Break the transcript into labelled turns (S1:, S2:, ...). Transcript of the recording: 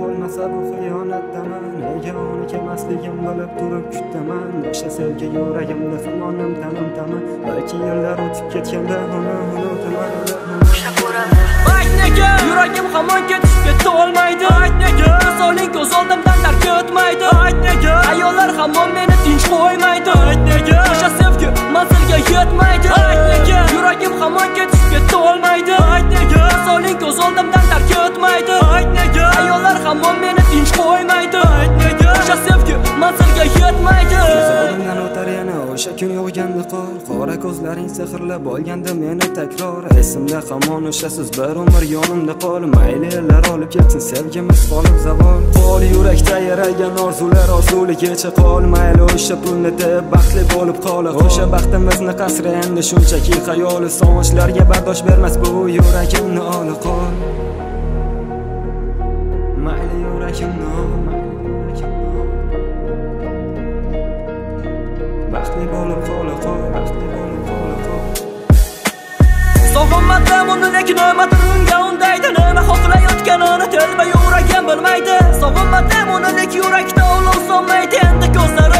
S1: bo'lmasa bu xiyonatdaman nega uni kelmasligim bilib turib kutaman o'sha sevgi yuragimda hamonim tanimdaman balki yillar o'tib ketganda uni unutaman
S2: ayt nega? Yuragim hamon keta olmaydi. Ayt nega? Soling ko'z oldimdan narga o'tmaydi. Ayt nega? Ayollar hamon meni tinch qo'ymaydi. ayt o'sha
S1: kun yog'gandi qor Qora ko'zlaring sehrlab olganda meni takror. Esimda hamon o'sha siz bir umr yonimda qol Mayli yillar olib ketsin sevgimiz qolib zavol. Qol yurakda yaralgan orzular orzuligicha qol Mayli o'sha pulni deb baxtli bo'lib qol. O'sha baxtimizni qasri endi shunchaki xayoli Sog'inchlarga bardosh bermas bu yuragimni oli qol. Mayli yuragimni ol
S2: Sog'inmadim uni lekin umid unga undaydi Nima xohlayotganini telba yuragim bilmaydi Sog'inmadim uni lekin yurakda olov solmaydi Endi ko'zlari